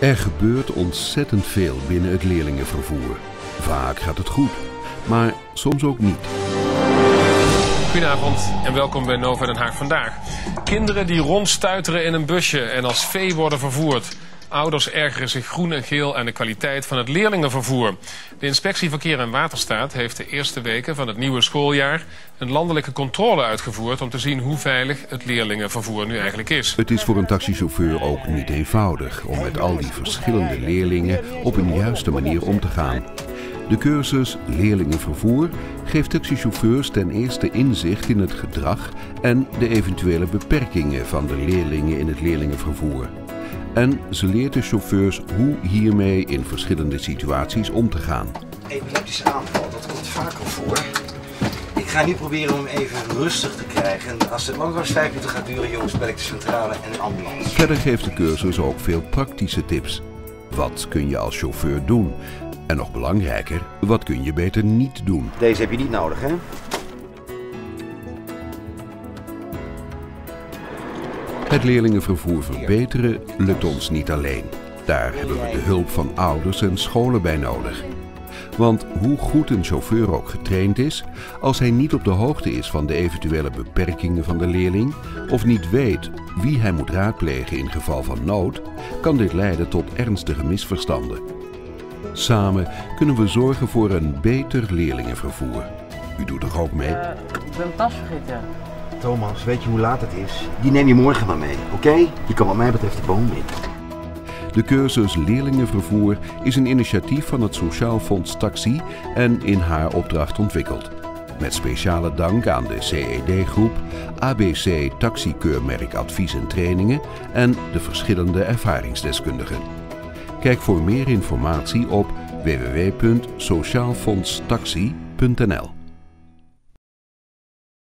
Er gebeurt ontzettend veel binnen het leerlingenvervoer. Vaak gaat het goed, maar soms ook niet. Goedenavond en welkom bij Nova Den Haag vandaag. Kinderen die rondstuiteren in een busje en als vee worden vervoerd. Ouders ergeren zich groen en geel aan de kwaliteit van het leerlingenvervoer. De inspectie Verkeer en Waterstaat heeft de eerste weken van het nieuwe schooljaar een landelijke controle uitgevoerd om te zien hoe veilig het leerlingenvervoer nu eigenlijk is. Het is voor een taxichauffeur ook niet eenvoudig om met al die verschillende leerlingen op een juiste manier om te gaan. De cursus Leerlingenvervoer geeft taxichauffeurs ten eerste inzicht in het gedrag en de eventuele beperkingen van de leerlingen in het leerlingenvervoer. En ze leert de chauffeurs hoe hiermee in verschillende situaties om te gaan. Epileptische aanval, dat komt vaker voor. Ik ga nu proberen om even rustig te krijgen. En als het langer dan vijf minuten gaat duren, jongens, bel ik de centrale en een ambulance. Verder geeft de cursus ook veel praktische tips. Wat kun je als chauffeur doen? En nog belangrijker, wat kun je beter niet doen? Deze heb je niet nodig, hè? Het leerlingenvervoer verbeteren lukt ons niet alleen. Daar hebben we de hulp van ouders en scholen bij nodig. Want hoe goed een chauffeur ook getraind is, als hij niet op de hoogte is van de eventuele beperkingen van de leerling of niet weet wie hij moet raadplegen in geval van nood, kan dit leiden tot ernstige misverstanden. Samen kunnen we zorgen voor een beter leerlingenvervoer. U doet er ook mee? Uh, ik ben tas vergeten. Thomas, weet je hoe laat het is? Die neem je morgen maar mee, oké? Je kan wat mij betreft de boom in. De cursus Leerlingenvervoer is een initiatief van het Sociaal Fonds Taxi en in haar opdracht ontwikkeld. Met speciale dank aan de CED-groep, ABC Taxikeurmerk Advies en Trainingen en de verschillende ervaringsdeskundigen. Kijk voor meer informatie op www.sociaalfondstaxi.nl